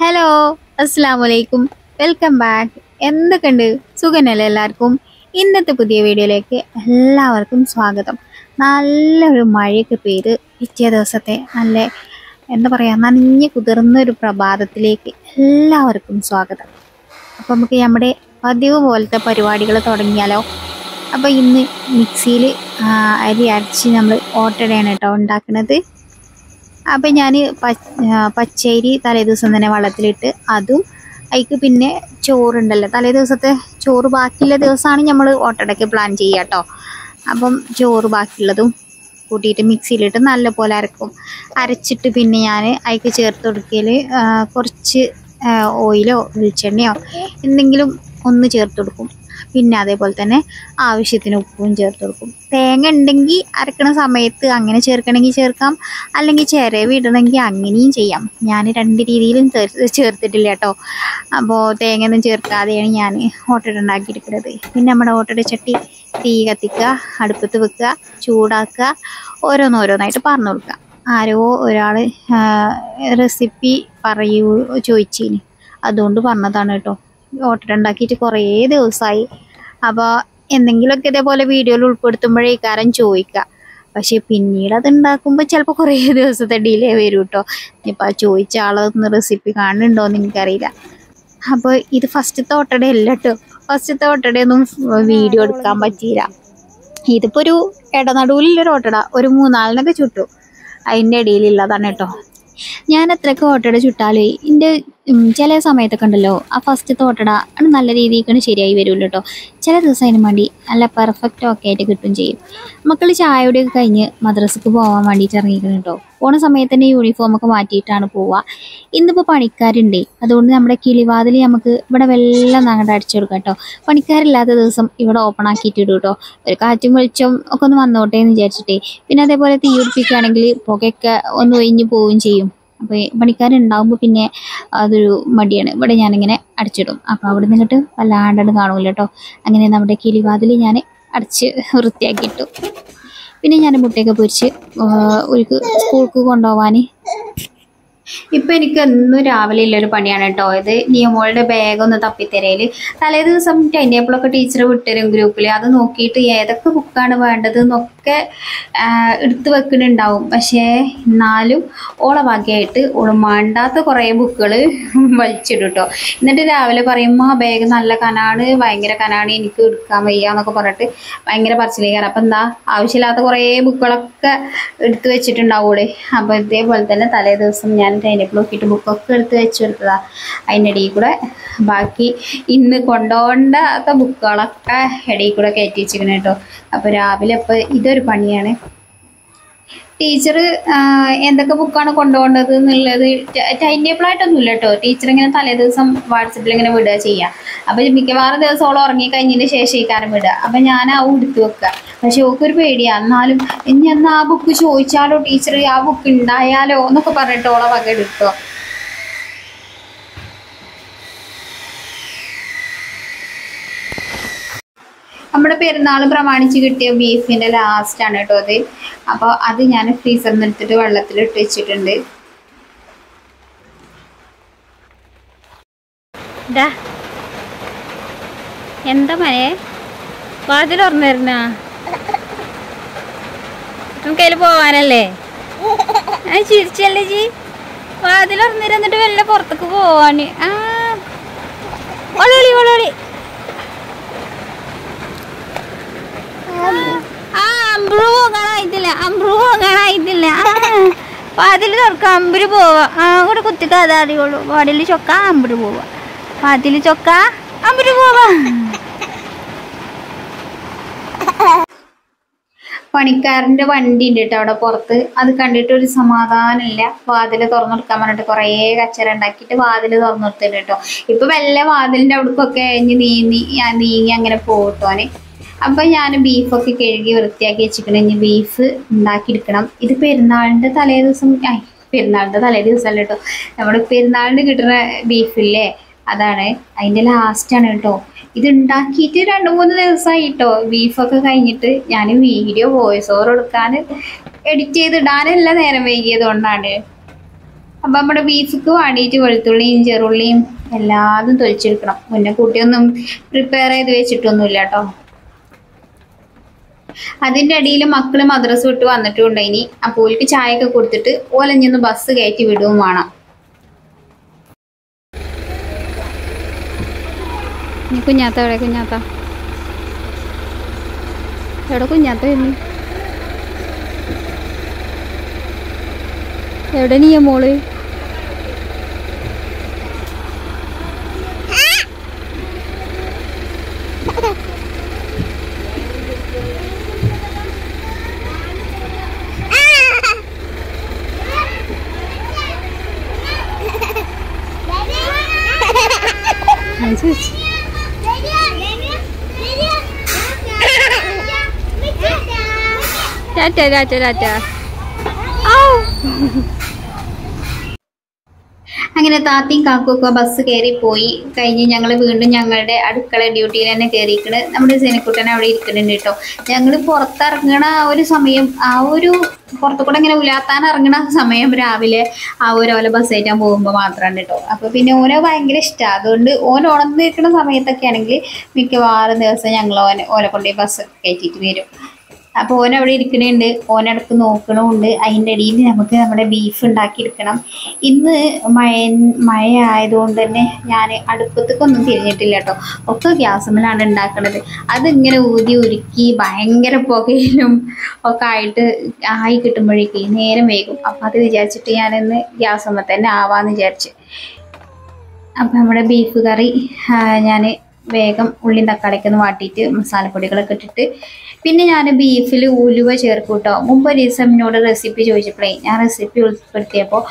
Hello അസ്സാം വലൈക്കും welcome back എന്തൊക്കെയുണ്ട് സുഖനല്ലേ എല്ലാവർക്കും? ഇന്നത്തെ പുതിയ വീഡിയോയിലേക്ക് എല്ലാവർക്കും സ്വാഗതം. നല്ലൊരു മഴയൊക്കെ പെയ്ത് പിറ്റേ ദിവസത്തെ നല്ല എന്താ പറയുക നനഞ്ഞ് കുതിർന്നൊരു പ്രഭാതത്തിലേക്ക് എല്ലാവർക്കും സ്വാഗതം. അപ്പോൾ നമുക്ക് നമ്മുടെ പതിവ് പോലത്തെ പരിപാടികൾ തുടങ്ങിയാലോ? അപ്പോൾ ഇന്ന് മിക്സിയിൽ അരി അരച്ച് നമ്മൾ ഓട്ടടയാണ് കേട്ടോ ഉണ്ടാക്കുന്നത് അപ്പം ഞാൻ പച്ചരി തലേദിവസം തന്നെ വെള്ളത്തിലിട്ട് അതും അതിക്ക് പിന്നെ ചോറുണ്ടല്ലോ. തലേ ദിവസത്തെ ചോറ് ബാക്കിയുള്ള ദിവസമാണ് നമ്മൾ ഓട്ടടയ്ക്ക് പ്ലാൻ ചെയ്യുക കേട്ടോ അപ്പം ചോറ് ബാക്കിയുള്ളതും കൂട്ടിയിട്ട് മിക്സിയിലിട്ട് നല്ലപോലെ അരക്കും. അരച്ചിട്ട് പിന്നെ ഞാൻ അതിക്ക് ചേർത്ത് കൊടുക്കൽ കുറച്ച് ഓയിലോ വെളിച്ചെണ്ണയോ എന്തെങ്കിലും ഒന്ന് ചേർത്ത് കൊടുക്കും. പിന്നെ അതേപോലെ തന്നെ ആവശ്യത്തിന് ഉപ്പും ചേർത്ത് കൊടുക്കും. തേങ്ങ ഉണ്ടെങ്കിൽ അരക്കണ സമയത്ത് അങ്ങനെ ചേർക്കണമെങ്കിൽ ചേർക്കാം. അല്ലെങ്കിൽ ചിരവ് ഇടണമെങ്കിൽ അങ്ങനെയും ചെയ്യാം. ഞാൻ രണ്ട് രീതിയിലും ചേർ- ചേർത്തിട്ടില്ല കേട്ടോ. അപ്പോൾ തേങ്ങയൊന്നും ചേർക്കാതെയാണ് ഞാൻ ഓട്ടട ഉണ്ടാക്കിയെടുക്കുന്നത് പിന്നെ നമ്മുടെ ഓട്ടട ചട്ടി തീ കത്തിക്കുക അടുപ്പത്ത് വെക്കുക ചൂടാക്കുക ഓരോന്നോരോന്നായിട്ട് പറഞ്ഞു കൊടുക്കുക. ആരോ ഒരാൾ റെസിപ്പി പറയൂ ചോദിച്ചിന്. അതുകൊണ്ട് പറഞ്ഞതാണ് കേട്ടോ. ഓട്ടട ഉണ്ടാക്കിയിട്ട് കുറേ ദിവസമായി അപ്പോൾ എന്തെങ്കിലുമൊക്കെ ഇതേപോലെ വീഡിയോയിൽ ഉൾപ്പെടുത്തുമ്പോഴേ കാരം ചോദിക്കുക. പക്ഷെ പിന്നീട് അത് ഉണ്ടാക്കുമ്പോൾ ചിലപ്പോൾ കുറേ ദിവസത്തെ ഡിലേ വരും കേട്ടോ ഇപ്പം ചോദിച്ച ആളൊന്ന് റെസിപ്പി കാണുന്നുണ്ടോ എന്ന് എനിക്കറിയില്ല. അപ്പോൾ ഇത് ഫസ്റ്റത്തെ ഓട്ടടയല്ല കേട്ടോ ഫസ്റ്റത്തെ ഓട്ടടയൊന്നും വീഡിയോ എടുക്കാൻ പറ്റിയില്ല. ഇതിപ്പോൾ ഒരു ഇടനടുവിലുള്ളൊരു ഓട്ടട ഒരു മൂന്നാലിനൊക്കെ ചുട്ടു. അതിന്റെ ഇടയിലുള്ളതാണ് കേട്ടോ ഞാൻ അത്രയ്ക്ക് ഓട്ടട ചുട്ടാലേ എന്റെ ചില സമയത്തൊക്കെ ഉണ്ടല്ലോ ആ ഫസ്റ്റ് തോട്ടട അത് നല്ല രീതിക്ക് ശരിയായി വരുമല്ലോ കേട്ടോ ചില ദിവസം അതിന് വേണ്ടി നല്ല പെർഫെക്റ്റ് ഒക്കെ ആയിട്ട് കിട്ടും ചെയ്യും. മക്കൾ ചായയുടെയൊക്കെ കഴിഞ്ഞ് മദ്രസക്ക് പോകാൻ വേണ്ടിയിട്ട് ഇറങ്ങിക്കണം കേട്ടോ പോണ സമയത്ത് തന്നെ യൂണിഫോം ഒക്കെ മാറ്റിയിട്ടാണ് പോവുക ഇന്നിപ്പോൾ പണിക്കാരുണ്ടേ. അതുകൊണ്ട് നമ്മുടെ കിളിവാതിൽ നമുക്ക് ഇവിടെ വെള്ളം അങ്ങോട്ട് അടിച്ചു കൊടുക്കാം കേട്ടോ പണിക്കാരില്ലാത്ത ദിവസം ഇവിടെ ഓപ്പൺ ആക്കിയിട്ട് ഇടും കേട്ടോ ഒരു കാറ്റും വെളിച്ചം ഒക്കെ ഒന്ന് വന്നോട്ടെ എന്ന് വിചാരിച്ചിട്ടേ. പിന്നെ അതേപോലെ തീ പിടിപ്പിക്കുകയാണെങ്കിൽ പുകയൊക്കെ ഒന്ന് ഒഴിഞ്ഞു പോവുകയും ചെയ്യും. അപ്പോൾ പണിക്കാരുണ്ടാകുമ്പോൾ പിന്നെ അതൊരു മടിയാണ്. ഇവിടെ ഞാനിങ്ങനെ അടച്ചിടും. അപ്പോൾ അവിടെ നിന്നിട്ട് വല്ലാണ്ടത് കാണൂല കേട്ടോ അങ്ങനെ നമ്മുടെ കിളിവാതിൽ ഞാൻ അടച്ച് വൃത്തിയാക്കിയിട്ടു. പിന്നെ ഞാൻ മുട്ടയൊക്കെ പൊരിച്ച് ഒരു സ്കൂൾക്ക് കൊണ്ടുപോകാൻ ഇപ്പം എനിക്ക് എന്നും രാവിലെ ഉള്ളൊരു പണിയാണ് കേട്ടോ. ഇത് നിയമോളുടെ ബാഗ് ഒന്ന് തപ്പിത്തരയിൽ തലേ ദിവസം ടൈം ടേബിളൊക്കെ ടീച്ചർ വിട്ടുതരും ഗ്രൂപ്പിൽ അത് നോക്കിയിട്ട് ഏതൊക്കെ ബുക്കാണ് വേണ്ടത് എന്നൊക്കെ എടുത്തു വെക്കുന്നുണ്ടാവും പക്ഷേ എന്നാലും ഓളെ ഭാഗ്യമായിട്ട് ഓൾ മാണ്ടാത്ത കുറേ ബുക്കുകൾ വലിച്ചിടും കേട്ടോ. എന്നിട്ട് രാവിലെ പറയുമ്പോൾ ആ ബാഗ് നല്ല കനാണ് ഭയങ്കര കനാണ് എനിക്ക് എടുക്കാൻ വയ്യ എന്നൊക്കെ പറഞ്ഞിട്ട് ഭയങ്കര പറച്ചിലേക്കാണ് അപ്പം എന്താ ആവശ്യമില്ലാത്ത കുറേ ബുക്കുകളൊക്കെ എടുത്തു വെച്ചിട്ടുണ്ടാവൂടെ അപ്പോൾ ഇതേപോലെ തന്നെ തലേ ദിവസം ഞാൻ ടൈനപ്പിൾ നോക്കിയിട്ട് ബുക്കൊക്കെ എടുത്ത് വെച്ച് കൊടുത്തതാ. അതിന്റെ ഇടയിൽ കൂടെ ബാക്കി ഇന്ന് കൊണ്ടുപോകേണ്ടാത്ത ബുക്കുകളൊക്കെ ഇടയിൽ കൂടെ കയറ്റി വെച്ചിരിക്കണം കേട്ടോ അപ്പോൾ രാവിലെ ഇപ്പോൾ ഇതൊരു പണിയാണ്. ടീച്ചർ എന്തൊക്കെ ബുക്കാണ് കൊണ്ടുപോകേണ്ടത് എന്നുള്ളത് ടൈം ടേബിൾ ആയിട്ടൊന്നും ഇല്ല കേട്ടോ. ടീച്ചർ ഇങ്ങനെ തലേ ദിവസം വാട്സപ്പിൽ ഇങ്ങനെ വിടുക ചെയ്യുക അപ്പം മിക്കവാറും ദിവസത്തോളം ഉറങ്ങി കഴിഞ്ഞതിന് ശേഷം ഈ കാരം വിടുക. അപ്പം ഞാൻ ആ ഉടുത്തു വെക്കുക. പക്ഷെ ഓക്കൊരു പേടിയാ. എന്നാലും ഇനി എന്നാ ആ ബുക്ക് ചോദിച്ചാലോ ടീച്ചർ ആ ബുക്ക് ഉണ്ടായാലോ എന്നൊക്കെ പറഞ്ഞിട്ട് ഓളെ വക എടുത്തോ നമ്മുടെ പെരുന്നാൾ പ്രമാണിച്ച് കിട്ടിയ ബീഫിന്റെ ലാസ്റ്റ് ആണ് കേട്ടോ അത്. അപ്പോൾ അത് ഞാൻ ഫ്രീസറിൽ നിന്ന് എടുത്തിട്ട് വെള്ളത്തിൽ ഇട്ട് വെച്ചിട്ടുണ്ട്. എന്താ മനെ? വാതിൽ തുറന്നിരുന്ന നമുക്കതിൽ പോവാനല്ലേ? ആ ചിരിച്ചല്ലേ ജി? വാതിൽ തുറന്നിരുന്നിട്ട് വല്ല പുറത്തേക്ക് പോവാന്. ആ ഒളോളി ഒളോളി ആ അമ്പ്രു പോകാനായിട്ടില്ല അമ്പ്രു പോകാനായിട്ടില്ല വാതിൽ തുറക്കാം അമ്പര് പോവാ. ആ കൂടെ കുത്തിട്ട് അതാ അറിയുള്ളൂ. വാതിൽ ചൊക്ക അമ്പര് പോവാ. വാതിൽ ചൊക്ക അമ്പര് പോവാ. പണിക്കാരന്റെ വണ്ടി ഉണ്ട് കേട്ടോ അവിടെ പുറത്ത്. അത് കണ്ടിട്ട് ഒരു സമാധാനമില്ല. വാതിൽ തുറന്നെടുക്കാൻ പറഞ്ഞിട്ട് കുറേ കച്ചറ ഉണ്ടാക്കിയിട്ട് വാതിൽ തുറന്നെടുത്തിട്ട് കേട്ടോ. ഇപ്പൊ വല്ല വാതിലിന്റെ അവിടേക്കൊക്കെ നീങ്ങി നീങ്ങി അങ്ങനെ പോകട്ടോന് അപ്പൊ ഞാൻ ബീഫൊക്കെ കഴുകി വൃത്തിയാക്കി വെച്ചിട്ടുണ്ട് ഇനി ബീഫ് ഉണ്ടാക്കിയെടുക്കണം. ഇത് പെരുന്നാളിന്റെ തലേ ദിവസം പെരുന്നാളിന്റെ തലേ ദിവസം കേട്ടോ. നമ്മുടെ പെരുന്നാളിന് കിട്ടുന്ന ബീഫില്ലേ? അതാണ്. അതിന്റെ ലാസ്റ്റ് ആണ് കേട്ടോ. ഇത് ഉണ്ടാക്കിയിട്ട് രണ്ട് മൂന്ന് ദിവസമായി കേട്ടോ. ബീഫൊക്കെ കഴിഞ്ഞിട്ട് ഞാൻ വീഡിയോ വോയിസ് ഓവർ എടുക്കാൻ എഡിറ്റ് ചെയ്തിടാനല്ല നേരം വൈകിയത് കൊണ്ടാണ് അപ്പം നമ്മുടെ ബീഫിക്ക് വേണ്ടിയിട്ട് വെളുത്തുള്ളിയും ചെറുള്ളിയും എല്ലാതും തൊലിച്ചെടുക്കണം. മുന്നേ കൂട്ടിയൊന്നും പ്രിപ്പയർ ചെയ്ത് വെച്ചിട്ടൊന്നുമില്ല കേട്ടോ. അതിന്റെ അടിയിൽ മക്കൾ മദ്രസ് വിട്ട് വന്നിട്ടുണ്ട്. ഇനി അപ്പോൾ ചായയൊക്കെ കൊടുത്തിട്ട് ഓലഞ്ഞൊന്ന് ബസ് കയറ്റി വിടുകയും വേണം. നീ കുഞ്ഞാത്ത എവിടെ? കുഞ്ഞാത്ത. എവിടെ കുഞ്ഞാത്ത എവിടെ നീയ മോൾ? ടാറ്റ ടാറ്റ ടാറ്റ അങ്ങനെ താത്തയും കാക്കുമൊക്കെ ബസ് കയറി പോയി. കഴിഞ്ഞ് ഞങ്ങൾ വീണ്ടും ഞങ്ങളുടെ അടുക്കള ഡ്യൂട്ടിയിൽ തന്നെ കയറിയിരിക്കണ് നമ്മുടെ സേനക്കുട്ടൻ അവിടെ ഇരിക്കുന്നുണ്ട് കേട്ടോ. ഞങ്ങൾ പുറത്തിറങ്ങണ ആ ഒരു സമയം ആ ഒരു പുറത്തു കൂടെ ഇങ്ങനെ ഉലാത്താൻ ഇറങ്ങണ സമയം രാവിലെ ആ ഒരു ഓല ബസ് കയറ്റാൻ പോകുമ്പോൾ മാത്രമാണ് കേട്ടോ. അപ്പോൾ പിന്നെ ഓനെ ഭയങ്കര ഇഷ്ടമാണ് അതുകൊണ്ട് ഓൻ ഉണർന്ന് സമയത്തൊക്കെ ആണെങ്കിൽ മിക്കവാറും ദിവസം ഞങ്ങൾ ഓനെ ഓലെ കൊണ്ടുപോയി ബസ് കയറ്റിയിട്ട് വരും. അപ്പോൾ ഓൻ അവിടെ ഇരിക്കണുണ്ട് ഓനടക്ക് നോക്കണമുണ്ട് അതിന്റെ ഇടയിൽ നമുക്ക് നമ്മുടെ ബീഫ് ഉണ്ടാക്കിയെടുക്കണം. ഇന്ന് മഴ മഴ ആയതുകൊണ്ട് തന്നെ ഞാൻ അടുപ്പത്തേക്കൊന്നും തിരിഞ്ഞിട്ടില്ല കേട്ടോ. ഒക്കെ ഗ്യാസുമ്മലാണ് ഉണ്ടാക്കണത്. അതിങ്ങനെ ഊതി ഉരുക്കി ഭയങ്കര പുകയിലും ഒക്കെ ആയിട്ട് ആയി കിട്ടുമ്പോഴേക്ക് നേരം വേഗം അപ്പം അത് വിചാരിച്ചിട്ട് ഞാനിന്ന് ഗ്യാസുമ്മ തന്നെ ആവാന്ന് വിചാരിച്ച്. അപ്പം നമ്മുടെ ബീഫ് കറി ഞാൻ വേഗം ഉള്ളിയും തക്കാളിയൊക്കെ ഒന്ന് വാട്ടിയിട്ട് മസാലപ്പൊടികളൊക്കെ ഇട്ടിട്ട്. പിന്നെ ഞാൻ ബീഫിൽ ഉലുവ ചേർക്കും കേട്ടോ മുമ്പ് ഒരു ദിവസം എന്നോട് റെസിപ്പി ചോദിച്ചപ്പോഴേ ഞാൻ റെസിപ്പി ഉൾപ്പെടുത്തിയപ്പോൾ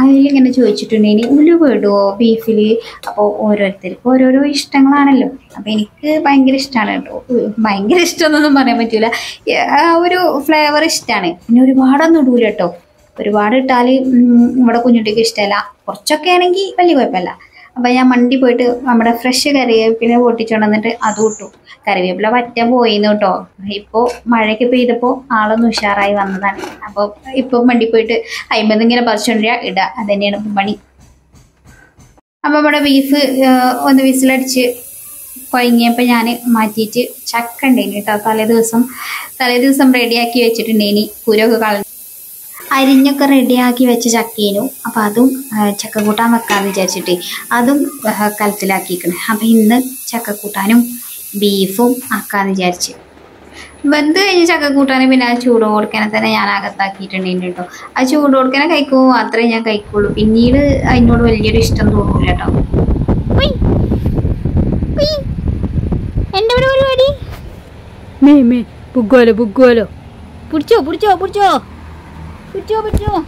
അതിലിങ്ങനെ ചോദിച്ചിട്ടുണ്ടെങ്കിൽ ഉലുവ ഇടുമോ ബീഫിൽ? അപ്പോൾ ഓരോരുത്തർക്കും ഓരോരോ ഇഷ്ടങ്ങളാണല്ലോ. അപ്പോൾ എനിക്ക് ഭയങ്കര ഇഷ്ടമാണ് കേട്ടോ. ഭയങ്കര ഇഷ്ടമെന്നൊന്നും പറയാൻ പറ്റില്ല ഒരു ഫ്ലേവർ ഇഷ്ടമാണ് പിന്നെ ഒരുപാടൊന്നും ഇടൂല കേട്ടോ. ഒരുപാട് ഇട്ടാൽ നമ്മുടെ കുഞ്ഞുട്ടിക്ക് ഇഷ്ടമല്ല. കുറച്ചൊക്കെ ആണെങ്കിൽ വലിയ കുഴപ്പമില്ല. അപ്പം ഞാൻ മണ്ടി പോയിട്ട് നമ്മുടെ ഫ്രഷ് കറിവേപ്പില പൊട്ടിച്ചുകൊണ്ട് വന്നിട്ട് അതും ഇട്ടു. കറിവേപ്പില പറ്റ പോയിന്ന് കേട്ടോ. ഇപ്പോൾ മഴയ്ക്ക് പെയ്തപ്പോൾ ആളൊന്ന് ഉഷാറായി വന്നതാണ്. അപ്പോൾ ഇപ്പം മണ്ടി പോയിട്ട് അയിമ്പത് ഇങ്ങനെ പറിച്ചുകൊണ്ട് ഇടുക അത് തന്നെയാണ് ഇപ്പം പണി. അപ്പം നമ്മുടെ ബീഫ് ഒന്ന് വിസിലടിച്ച് കുഴങ്ങിയപ്പോൾ ഞാൻ മാറ്റിയിട്ട് ചക്ക ഉണ്ടായിന് കേട്ടോ. തലേ ദിവസം തലേ ദിവസം റെഡിയാക്കി വെച്ചിട്ടുണ്ടേനി. കുരൊക്കെ കളഞ്ഞു അരിഞ്ഞൊക്കെ റെഡിയാക്കി വെച്ച ചക്കേനു അപ്പം അതും ചക്ക കൂട്ടാൻ വെക്കാമെന്ന് വിചാരിച്ചിട്ട് അതും കലത്തിലാക്കിയിരിക്കണം അപ്പം ഇന്ന് ചക്ക കൂട്ടാനും ബീഫും ആക്കാമെന്ന് വിചാരിച്ച്. വെന്ത് കഴിഞ്ഞ് ചക്ക കൂട്ടാനും പിന്നെ ആ ചൂട് കൊടുക്കനെ തന്നെ ഞാൻ അകത്താക്കിയിട്ടുണ്ടെങ്കിൽ കേട്ടോ. ആ ചൂട് കൊടുക്കനെ കഴിക്കുമോ മാത്രമേ ഞാൻ കഴിക്കുള്ളൂ. പിന്നീട് അതിനോട് വലിയൊരു ഇഷ്ടം തോന്നൂല കേട്ടോ. എന്റെ പരിപാടി? മേ മേ ബുഗോലോ ബുഗോലോ പിടിച്ചോ പിടിച്ചോ പിടിച്ചോ. പിടിച്ചോ പറ്റുമോ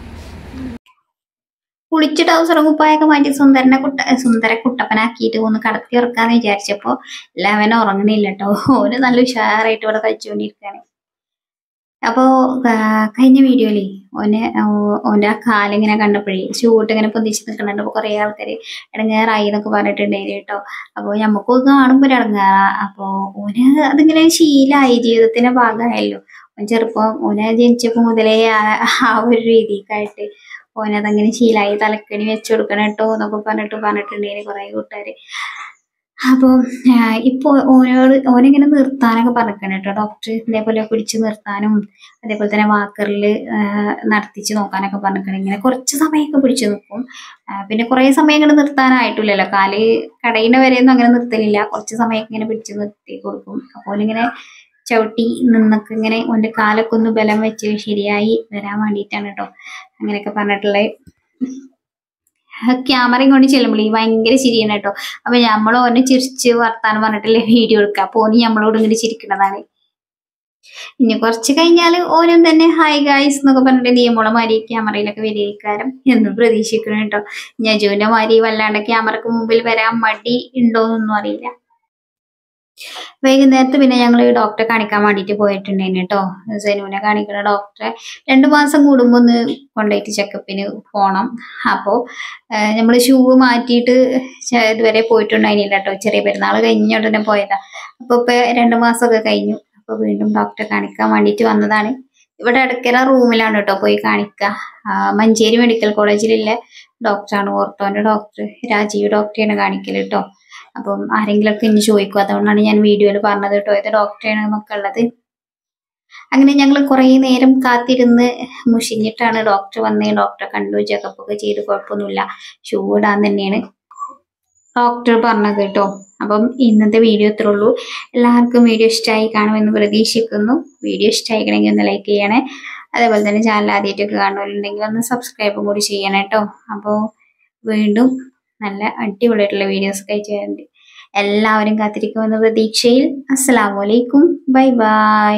കുളിച്ച് ടൗസറും കുപ്പായൊക്കെ മാറ്റി സുന്ദരനെ കുട്ട സുന്ദര കുട്ടപ്പനാക്കിയിട്ട് ഒന്ന് കടത്തി ഉറക്കാന്ന് വിചാരിച്ചപ്പോ ലെവൻ ഉറങ്ങണില്ല കേട്ടോ ഓന് നല്ല ഉഷാറായിട്ട് ഇവിടെ കഴിച്ചുകൊണ്ടിരിക്കുകയാണ് അപ്പോ കഴിഞ്ഞ വീഡിയോയിൽ ഓനെ ഓന്റെ ആ കാലിങ്ങനെ കണ്ടപ്പോഴേ ഷൂട്ട് ഇങ്ങനെ പൊന്തിച്ച് നിൽക്കുന്നുണ്ട് അപ്പൊ കുറെ ആൾക്കാര് ഇടങ്ങേറായി എന്നൊക്കെ പറഞ്ഞിട്ടുണ്ടായിരുന്നു കേട്ടോ. അപ്പോൾ നമുക്കൊക്കെ കാണുമ്പോൾ ഇടങ്ങേറാ. അപ്പോ ഓന് അതിങ്ങനെ ശീലായി ജീവിതത്തിന്റെ ഭാഗമായല്ലോ. ഓൻ ചെറുപ്പം ഓനെ ജനിച്ചപ്പോ മുതലേ ആ- ഒരു രീതിക്കായിട്ട് ഓനതങ്ങനെ ശീലായി തലക്കണി വെച്ചു കൊടുക്കണം കേട്ടോ എന്നൊക്കെ പറഞ്ഞിട്ട് പറഞ്ഞിട്ടുണ്ടെങ്കിൽ കുറെ കൂട്ടുകാര്. അപ്പോൾ ഇപ്പോൾ ഓനോട് ഓനിങ്ങനെ നിർത്താനൊക്കെ പറഞ്ഞിരിക്കണം കേട്ടോ. ഡോക്ടർ ഇതേപോലെ പിടിച്ച് നിർത്താനും അതേപോലെ തന്നെ വാക്കറിൽ നടത്തിച്ച് നോക്കാനൊക്കെ പറഞ്ഞിരിക്കണം ഇങ്ങനെ കുറച്ച് സമയമൊക്കെ പിടിച്ചു നിൽക്കും. പിന്നെ കുറേ സമയം ഇങ്ങനെ നിർത്താനായിട്ടില്ലല്ലോ. കാൽ കടയിണ വരെയൊന്നും അങ്ങനെ നിർത്തലില്ല. കുറച്ച് സമയം ഇങ്ങനെ പിടിച്ചു നിർത്തി കൊടുക്കും. അപ്പോൾ ഇങ്ങനെ ചവിട്ടി നിന്നൊക്കെ ഇങ്ങനെ ഓന്റെ കാലൊക്കെ ഒന്ന് ബലം വെച്ച് ശരിയായി വരാൻ വേണ്ടിയിട്ടാണ് കേട്ടോ. അങ്ങനെയൊക്കെ പറഞ്ഞിട്ടുള്ളത്. ക്യാമറയും കൊണ്ട് ചെല്ലുമ്പോൾ ഈ ഭയങ്കര ചിരിയാണ് കേട്ടോ. അപ്പൊ നമ്മൾ ഓനെ ചിരിച്ച് വർത്താനം പറഞ്ഞിട്ടല്ലേ വീഡിയോ എടുക്കുക. അപ്പൊ ഓന് നമ്മളോട് ഇങ്ങനെ ചിരിക്കുന്നതാണ് ഇനി കുറച്ച് കഴിഞ്ഞാൽ ഓനും തന്നെ ഹായ് ഗായ്സ് എന്നൊക്കെ പറഞ്ഞിട്ട് നിയമോളെ മാരി ക്യാമറയിലൊക്കെ വിലയിരിക്കാനും എന്ന് പ്രതീക്ഷിക്കണം കേട്ടോ. ഞജുവിന്റെ മാരി വല്ലാണ്ട് ക്യാമറക്ക് മുമ്പിൽ വരാൻ മടി ഉണ്ടോന്നൊന്നും അറിയില്ല. വൈകുന്നേരത്ത് പിന്നെ ഞങ്ങൾ ഡോക്ടറെ കാണിക്കാൻ വേണ്ടിയിട്ട് പോയിട്ടുണ്ടായിരുന്നു കേട്ടോ സെനുവിനെ കാണിക്കുന്ന ഡോക്ടറെ രണ്ട് മാസം കൂടുമ്പോൾ ഒന്ന് കൊണ്ടുപോയിട്ട് ചെക്കപ്പിന് പോകണം അപ്പോൾ നമ്മൾ ഷൂ മാറ്റിയിട്ട് ഇതുവരെ പോയിട്ടുണ്ടായിരുന്നില്ല കേട്ടോ ചെറിയ പെരുന്നാൾ കഴിഞ്ഞ ഉടനെ പോയതാ. അപ്പോൾ ഇപ്പൊ രണ്ട് മാസമൊക്കെ കഴിഞ്ഞു. അപ്പോൾ വീണ്ടും ഡോക്ടറെ കാണിക്കാൻ വേണ്ടിയിട്ട് വന്നതാണ്. ഇവിടെ അടുക്കല റൂമിലാണ് കേട്ടോ പോയി കാണിക്കുക മഞ്ചേരി മെഡിക്കൽ കോളേജിലുള്ള ഡോക്ടറാണ് ഓർത്തോന്റെ ഡോക്ടർ രാജീവ് ഡോക്ടറെയാണ് കാണിക്കൽ കേട്ടോ അപ്പം ആരെങ്കിലുമൊക്കെ ഇനി ചോദിക്കും. അതുകൊണ്ടാണ് ഞാൻ വീഡിയോയിൽ പറഞ്ഞത് കേട്ടോ. ഏത് ഡോക്ടറെയാണ് നമുക്ക് ഉള്ളത് അങ്ങനെ ഞങ്ങൾ കുറേ നേരം കാത്തിരുന്ന് മുഷിഞ്ഞിട്ടാണ് ഡോക്ടർ വന്നത് ഡോക്ടറെ കണ്ടു ചെക്കപ്പ് ഒക്കെ ചെയ്ത്. കുഴപ്പമൊന്നുമില്ല. ഷൂ ഇടാൻ തന്നെയാണ് ഡോക്ടർ പറഞ്ഞത് കേട്ടോ. അപ്പം ഇന്നത്തെ വീഡിയോ ഇത്രേ ഉള്ളൂ. എല്ലാവർക്കും വീഡിയോ ഇഷ്ടമായി കാണുമെന്ന് പ്രതീക്ഷിക്കുന്നു. വീഡിയോ ഇഷ്ടമായിക്കണമെങ്കിൽ ഒന്ന് ലൈക്ക് ചെയ്യണേ. അതേപോലെ തന്നെ ചാനൽ ആദ്യമായിട്ടൊക്കെ കാണുന്നുണ്ടെങ്കിൽ ഒന്ന് സബ്സ്ക്രൈബും കൂടി ചെയ്യണം കേട്ടോ. അപ്പോൾ വീണ്ടും നല്ല അടിപൊളിയായിട്ടുള്ള വീഡിയോസ് ഒക്കെ തരുന്നുണ്ട് എല്ലാവരും കാത്തിരിക്കുമെന്ന പ്രതീക്ഷയിൽ. അസ്സാം വലൈക്കും ബൈ ബൈ.